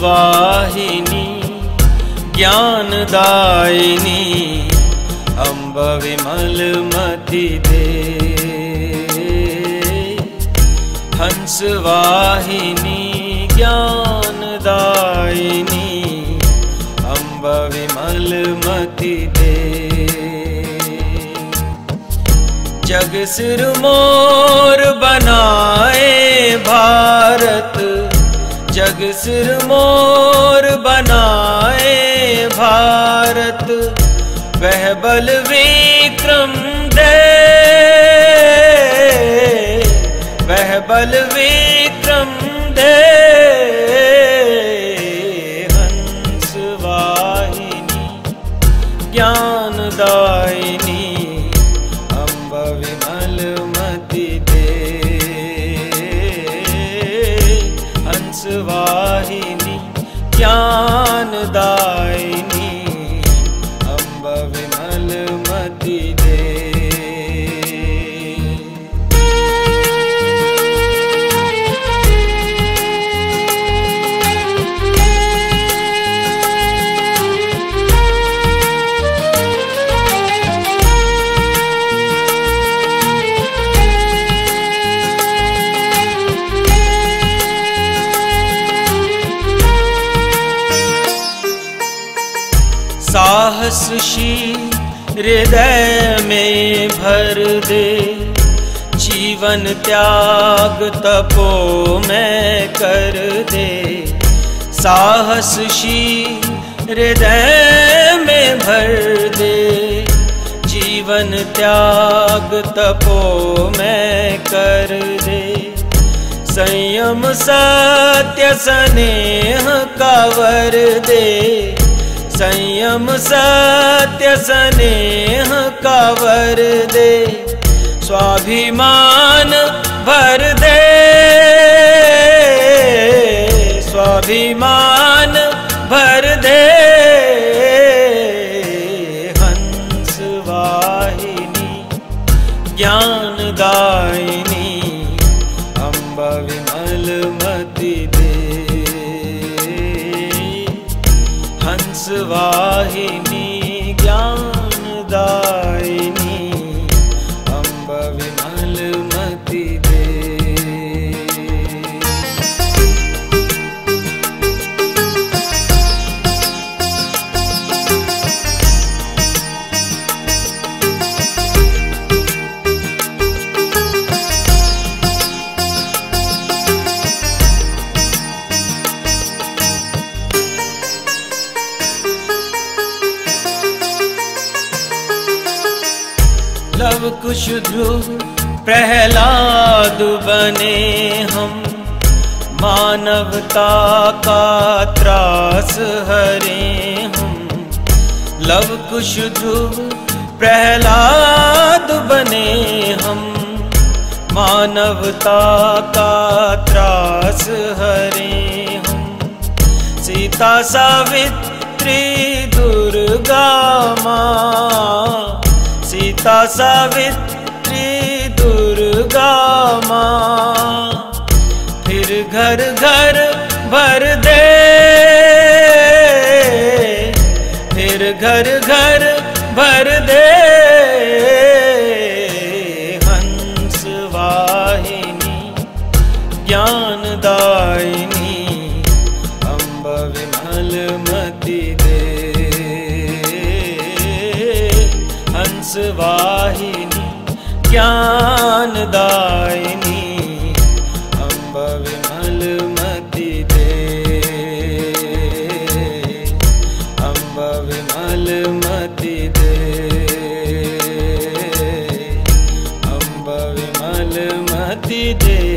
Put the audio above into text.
वाहिनी ज्ञानदायिनी। अम्ब विमल मति दे हंसवाहिनी ज्ञानदायिनी अम्ब विमल मति दे जग सिर मोर बनाए भारत जग सिर मोर बनाए भारत। वह बल बलवीक्रम् दे हंशवाहिनी ज्ञानुदायिनी अम्ब विमलमति दे हंश वाहिनी ज्ञानदायि साहसशील हृदय में भर दे। जीवन त्याग तपो में कर दे। साहसशील हृदय में भर दे। जीवन त्याग तपो में कर दे। संयम सत्य स्नेह का वर दे। संयम सत्य स्नेह का दे, स्वाभिमान भर दे। स्वाभिमान भर दे। हंस वाहिनी ज्ञानदायिनी अम्ब हंस वाहिनी कुश ध्रुव प्रहलाद बने हम। मानवता का त्रास हरे हम। लव कुश ध्रुव प्रहलाद बने हम। मानवता का त्रास हरे हम। सीता सावित्री दुर्गा माँ सीता सावित्री दुर्गा माँ, फिर घर घर भर दे। फिर घर घर भर दे। हंस वाहिनी ज्ञानदायिनी हंसवाहिनी ज्ञानदायिनी अम्ब विमल मति दे। अम्ब विमल मति दे। अम्ब विमल मति दे।